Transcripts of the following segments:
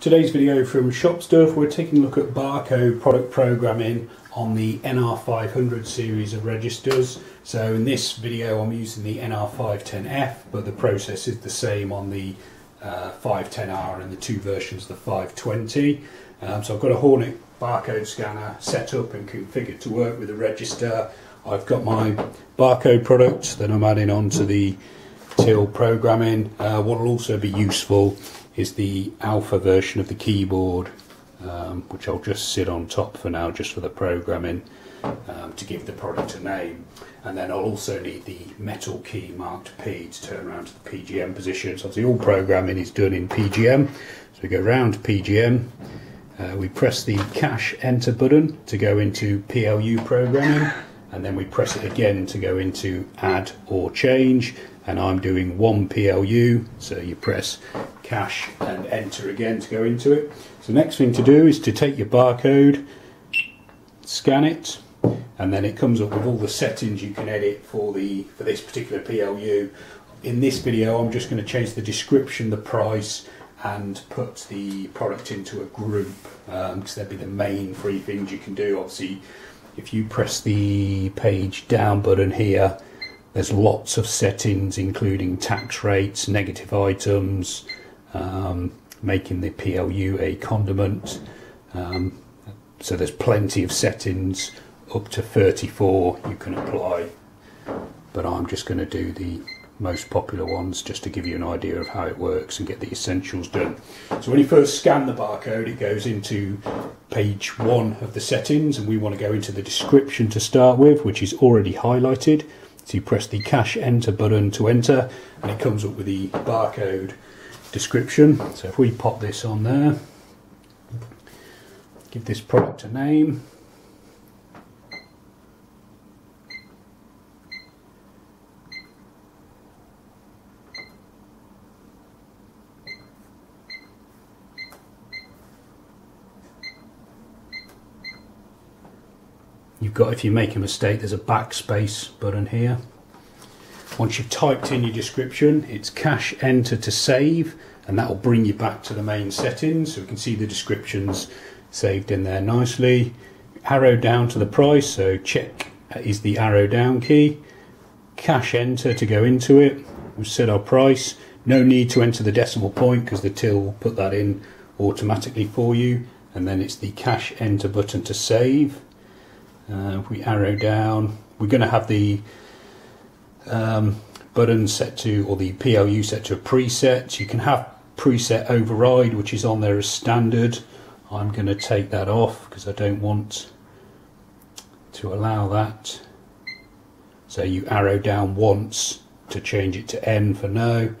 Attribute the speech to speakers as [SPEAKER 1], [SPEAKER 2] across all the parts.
[SPEAKER 1] Today's video from Shop Stuff, we're taking a look at barcode product programming on the NR500 series of registers. So in this video I'm using the NR510F, but the process is the same on the uh, 510R and the two versions, the 520. Um, so I've got a Hornet barcode scanner set up and configured to work with the register. I've got my barcode product that I'm adding onto the till programming. Uh, what will also be useful is the alpha version of the keyboard, um, which I'll just sit on top for now, just for the programming, um, to give the product a name. And then I'll also need the metal key marked P to turn around to the PGM position. So obviously all programming is done in PGM. So we go round PGM, uh, we press the cash enter button to go into PLU programming and then we press it again to go into add or change and I'm doing one PLU so you press cash and enter again to go into it. So next thing to do is to take your barcode scan it and then it comes up with all the settings you can edit for the for this particular PLU in this video I'm just going to change the description the price and put the product into a group because um, that'd be the main three things you can do. Obviously if you press the page down button here, there's lots of settings, including tax rates, negative items, um, making the PLU a condiment. Um, so there's plenty of settings, up to 34 you can apply. But I'm just going to do the most popular ones just to give you an idea of how it works and get the essentials done. So when you first scan the barcode it goes into page one of the settings and we want to go into the description to start with which is already highlighted. So you press the cash enter button to enter and it comes up with the barcode description. So if we pop this on there, give this product a name You've got, if you make a mistake, there's a backspace button here. Once you've typed in your description, it's cash enter to save, and that will bring you back to the main settings. So we can see the descriptions saved in there nicely. Arrow down to the price, so check is the arrow down key. Cash enter to go into it. We've set our price. No need to enter the decimal point because the till will put that in automatically for you. And then it's the cash enter button to save. Uh, if we arrow down, we're going to have the um, button set to, or the PLU set to a preset. You can have preset override, which is on there as standard. I'm going to take that off because I don't want to allow that. So you arrow down once to change it to N for no.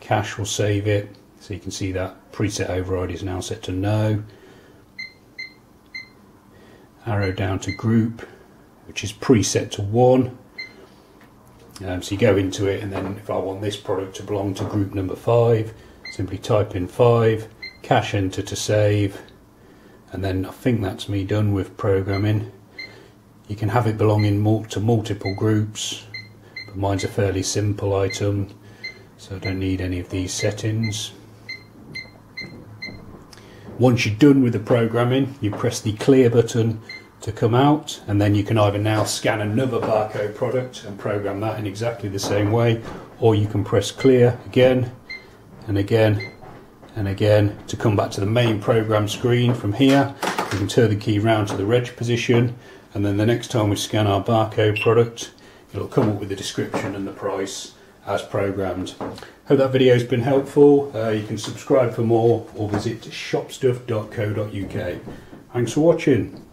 [SPEAKER 1] Cash will save it. So you can see that preset override is now set to no arrow down to group which is preset to 1 um, so you go into it and then if I want this product to belong to group number 5 simply type in 5 cash enter to save and then I think that's me done with programming. You can have it belonging to multiple groups but mine's a fairly simple item so I don't need any of these settings. Once you're done with the programming, you press the clear button to come out and then you can either now scan another barcode product and program that in exactly the same way or you can press clear again and again and again to come back to the main program screen from here you can turn the key round to the reg position and then the next time we scan our barcode product it'll come up with the description and the price as programmed. Hope that video has been helpful. Uh, you can subscribe for more or visit shopstuff.co.uk. Thanks for watching.